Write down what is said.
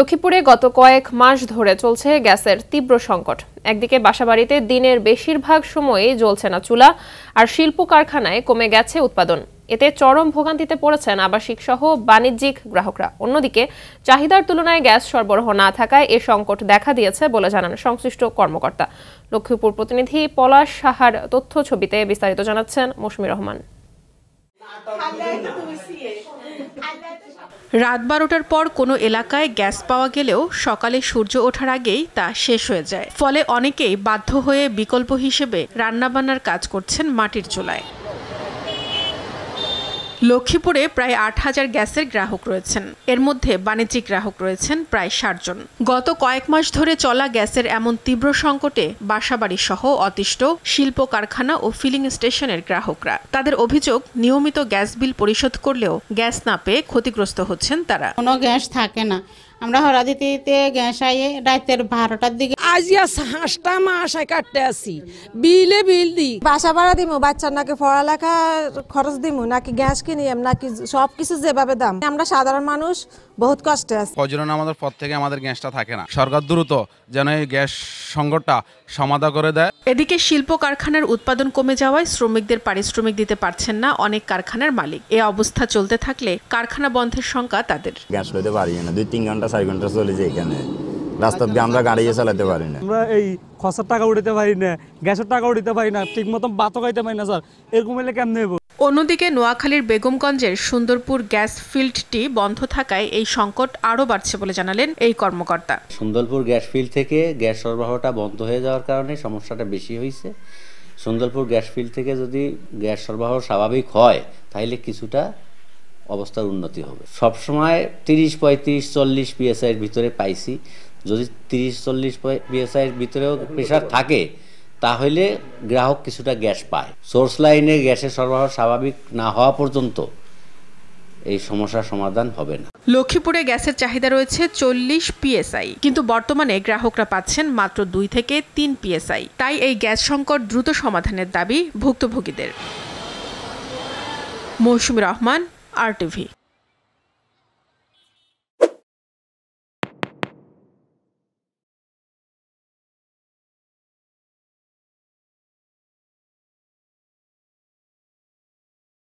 লক্ষ্মীপুরে গত কয়েক মাস ধরে চলছে গ্যাসের তীব্র সংকট। একদিকে বাসাবাড়িতে দিনের বেশিরভাগ সময়ই জ্বলছে না চুলা, আর শিল্প কারখানায় কমে গেছে উৎপাদন। এতে চরম ভোগান্তিতে পড়েছেন আবাসিক সহ বাণিজ্যিক গ্রাহকরা। অন্যদিকে, চাহিদার তুলনায় গ্যাস সরবরাহ না থাকায় এ সংকট দেখা দিয়েছে বলে জানান সংশ্লিষ্ট কর্মকর্তা। লক্ষ্মীপুর প্রতিনিধি পলাশ সাহার তথ্য ছবিতে বিস্তারিত জানাচ্ছেন মৌসুমী রহমান। রাত বারোটার পর কোনো এলাকায় গ্যাস পাওয়া গেলেও সকালে সূর্য ওঠার আগেই তা শেষ হয়ে যায়। ফলে অনেকেই বাধ্য হয়ে বিকল্প হিসেবে রান্নাবান্নার কাজ করছেন মাটির চুলায়। লক্ষ্মীপুরে প্রায় আট হাজার গ্যাসের গ্রাহক রয়েছেন। এর মধ্যে বাণিজ্যিক গ্রাহক রয়েছেন প্রায় ষাট জন। গত কয়েক মাস ধরে চলা গ্যাসের এমন তীব্র সংকটে বাসাবাড়ি সহ অতিষ্ঠ শিল্প কারখানা ও ফিলিং স্টেশনের গ্রাহকরা। তাদের অভিযোগ, নিয়মিত গ্যাস বিল পরিশোধ করলেও গ্যাস না পেয়ে ক্ষতিগ্রস্ত হচ্ছেন তারা। কোনো গ্যাস থাকে না। আমরা হরা দিতে দিতে গ্যাস আইয়ে রাতের বারোটার দিকে আজিয়া হাঁসটা মাসায় কাটতে আসি। বিলে বিল দি। বাসা ভাড়া দিমু বাচ্চার নাকি পড়ালেখা খরচ দিমু নাকি গ্যাস কিনি নাকি সব কিছু যেভাবে দাম। আমরা সাধারণ মানুষ বহুত কষ্টে আছি। ফজর নামাজের পর থেকে আমাদের গ্যাসটা থাকে না। সরকার দ্রুত যেন এই গ্যাস সংকটটা সমাধা করে দেয়। এদিকে শিল্প কারখানার উৎপাদন কমে যাওয়ায় শ্রমিকদের পারিশ্রমিক দিতে পারছেন না অনেক কারখানার মালিক। এ অবস্থা চলতে থাকলে কারখানা বন্ধের শঙ্কা তাদের। গ্যাস লইতে পারি না দুই তিন ঘণ্টা চার ঘণ্টা চলে যায় এখানে। রাস্তাত গিয়ে আমরা গাড়িয়ে চালাতে পারি না। আমরা এই খসার টাকা উঠাতে পারি না গ্যাসের টাকা উঠাতে পারি না ঠিক মতন ভাতও খাইতে পারি না স্যার। এরকম হলে কেমনে হইব? অন্যদিকে নোয়াখালীর বেগমগঞ্জের সুন্দরপুর গ্যাস ফিল্ডটি বন্ধ থাকায় এই সংকট আরও বাড়ছে বলে জানালেন এই কর্মকর্তা। সুন্দরপুর গ্যাস ফিল্ড থেকে গ্যাস সরবরাহটা বন্ধ হয়ে যাওয়ার কারণে সমস্যাটা বেশি হয়েছে সুন্দরপুর গ্যাস ফিল্ড থেকে যদি গ্যাস সরবরাহ স্বাভাবিক হয় তাহলে কিছুটা অবস্থার উন্নতি হবে। সবসময় তিরিশ পঁয়ত্রিশ চল্লিশ পিএসআইয়ের ভিতরে পাইছি। যদি তিরিশ চল্লিশ পিএসআইয়ের ভিতরেও প্রেশার থাকে, তাহলে গ্রাহক কিছুটা গ্যাস পায়। সোর্স লাইনে গ্যাসের সরবরাহ স্বাভাবিক না হওয়া পর্যন্ত এই সমস্যার সমাধান হবে না। লক্ষ্মীপুরে গ্যাসের চাহিদা রয়েছে চল্লিশ পিএসআই কিন্তু বর্তমানে গ্রাহকরা পাচ্ছেন মাত্র দুই থেকে তিন পিএসআই তাই এই গ্যাস সংকট দ্রুত সমাধানের দাবি ভুক্তভোগীদের। মৌসুমী রহমান আর টিভি